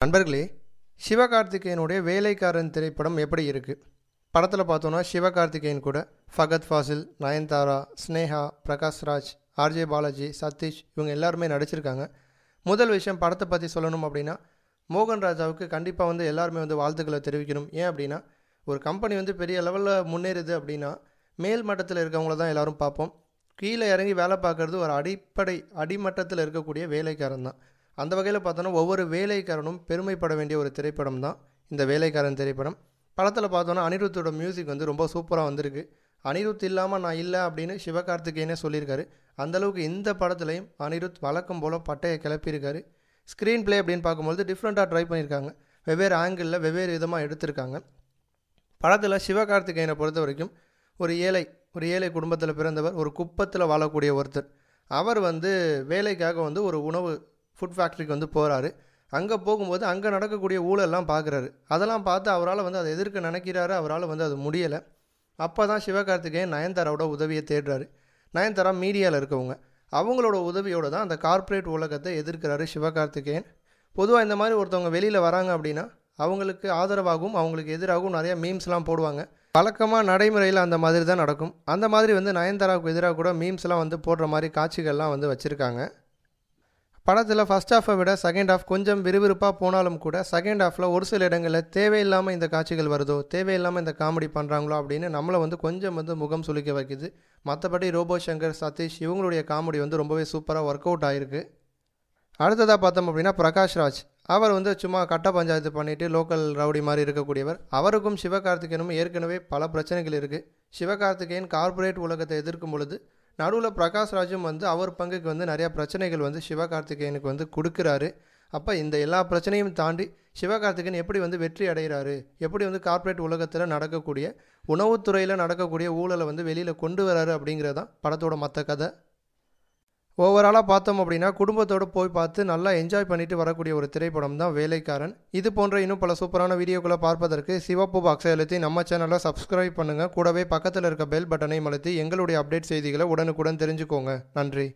நண்பர்களே சிவகார்த்திகேயனுடைய வேலைக்காரன் திரைப்படம் எப்படி இருக்குது படத்தில் பார்த்தோன்னா சிவகார்த்திகேயன் கூட ஃபகத் ஃபாசில் நயன்தாரா ஸ்னேஹா பிரகாஷ்ராஜ் ஆர்ஜே பாலாஜி சதீஷ் இவங்க எல்லாருமே நடிச்சிருக்காங்க. முதல் விஷயம் படத்தை பற்றி சொல்லணும் அப்படின்னா மோகன் ராஜாவுக்கு கண்டிப்பாக வந்து எல்லாருமே வந்து வாழ்த்துக்களை தெரிவிக்கணும். ஏன் அப்படின்னா ஒரு கம்பெனி வந்து பெரிய லெவலில் முன்னேறுது அப்படின்னா மேல் மட்டத்தில் இருக்கவங்கள தான் எல்லோரும் பார்ப்போம். கீழே இறங்கி வேலை பார்க்குறது ஒரு அடிப்படை அடிமட்டத்தில் இருக்கக்கூடிய வேலைக்காரன் தான். அந்த வகையில் பார்த்தோன்னா ஒவ்வொரு வேலைக்காரனும் பெருமைப்பட வேண்டிய ஒரு திரைப்படம் தான் இந்த வேலைக்காரன் திரைப்படம். படத்தில் பார்த்தோன்னா அனிருத்தோட மியூசிக் வந்து ரொம்ப சூப்பராக வந்திருக்கு. அனிருத் இல்லாமல் நான் இல்லை அப்படின்னு சிவகார்த்திகேயனே சொல்லியிருக்காரு. அந்தளவுக்கு இந்த படத்துலையும் அனிருத் வழக்கம் போல் பட்டையை கிளப்பியிருக்காரு. ஸ்க்ரீன் ப்ளே அப்படின்னு பார்க்கும்போது டிஃப்ரெண்ட்டாக ட்ரை பண்ணியிருக்காங்க. வெவ்வேறு ஆங்கிளில் வெவ்வேறு விதமாக எடுத்திருக்காங்க. படத்தில் சிவகார்த்திகேயனை பொறுத்த வரைக்கும் ஒரு ஏழை ஒரு ஏழை குடும்பத்தில் பிறந்தவர் ஒரு குப்பத்தில் வாழக்கூடிய ஒருத்தர். அவர் வந்து வேலைக்காக வந்து ஒரு உணவு ஃபுட் ஃபேக்ட்ரிக்கு வந்து போகிறாரு அங்கே போகும்போது அங்கே நடக்கக்கூடிய ஊழல்லாம் பார்க்குறாரு அதெல்லாம் பார்த்து அவரால் வந்து அதை எதிர்க்க நினைக்கிறாரு. அவரால் வந்து அது முடியலை. அப்போ தான் சிவகார்த்திகேயன் நயன்தாராவோட உதவியை தேடுறாரு. நயன்தாரா மீடியாவில் இருக்கவங்க. அவங்களோட உதவியோடு தான் அந்த கார்ப்பரேட் உலகத்தை எதிர்க்கிறாரு சிவகார்த்திகேயன். பொதுவாக இந்த மாதிரி ஒருத்தவங்க வெளியில் வராங்க அப்படின்னா அவங்களுக்கு ஆதரவாகவும் அவங்களுக்கு எதிராகவும் நிறையா மீம்ஸ்லாம் போடுவாங்க. வழக்கமாக நடைமுறையில் அந்த மாதிரி தான் நடக்கும். அந்த மாதிரி வந்து நயன்தாராவுக்கு எதிராக கூட மீம்ஸ்லாம் வந்து போடுற மாதிரி காட்சிகள்லாம் வந்து வச்சுருக்காங்க. படத்தில் ஃபஸ்ட் ஹாஃபை விட செகண்ட் ஹாஃப் கொஞ்சம் விறுவிறுப்பாக போனாலும் கூட செகண்ட் ஹாஃபில் ஒரு சில இடங்களில் தேவையில்லாமல் இந்த காட்சிகள் வருதோ தேவையில்லாமல் இந்த காமெடி பண்ணுறாங்களோ அப்படின்னு நம்மளை வந்து கொஞ்சம் வந்து முகம் சுளிக்க வைக்குது. மற்றபடி ரோபோ சங்கர் சதீஷ் இவங்களுடைய காமெடி வந்து ரொம்பவே சூப்பராக ஒர்க் அவுட் ஆகிருக்கு அடுத்ததாக பார்த்தோம் அப்படின்னா பிரகாஷ்ராஜ் அவர் வந்து சும்மா கட்ட பஞ்சாயத்து பண்ணிவிட்டு லோக்கல் ரவுடி மாதிரி இருக்கக்கூடியவர். அவருக்கும் சிவகார்த்திகேயனும் ஏற்கனவே பல பிரச்சனைகள் இருக்குது சிவகார்த்திகேயன் கார்ப்பரேட் உலகத்தை எதிர்க்கும் பொழுது நடுவில் பிரகாஷ் ராஜும் வந்து அவர் பங்குக்கு வந்து நிறையா பிரச்சனைகள் வந்து சிவகார்த்திகேயனுக்கு வந்து கொடுக்குறாரு. அப்போ இந்த எல்லா பிரச்சனையும் தாண்டி சிவகார்த்திகேயன் எப்படி வந்து வெற்றி அடைகிறாரு? எப்படி வந்து கார்ப்பரேட் உலகத்தில் நடக்கக்கூடிய உணவுத்துறையில் நடக்கக்கூடிய ஊழலை வந்து வெளியில் கொண்டு வராரு அப்படிங்கிறதான் படத்தோட மற்ற கதை. ஓவராலாக பார்த்தோம் அப்படின்னா குடும்பத்தோடு போய் பார்த்து நல்லா என்ஜாய் பண்ணிட்டு வரக்கூடிய ஒரு திரைப்படம் தான் வேலைக்காரன். இது போன்ற இன்னும் பல சூப்பரான வீடியோக்களை பார்ப்பதற்கு சிவப்பு பாக்ஸை அழுத்தி நம்ம சேனலை சப்ஸ்கிரைப் பண்ணுங்கள் கூடவே பக்கத்தில் இருக்க பெல் பட்டனை அழுத்தி எங்களுடைய அப்டேட் செய்திகளை உடனுக்குடன் தெரிஞ்சுக்கோங்க. நன்றி.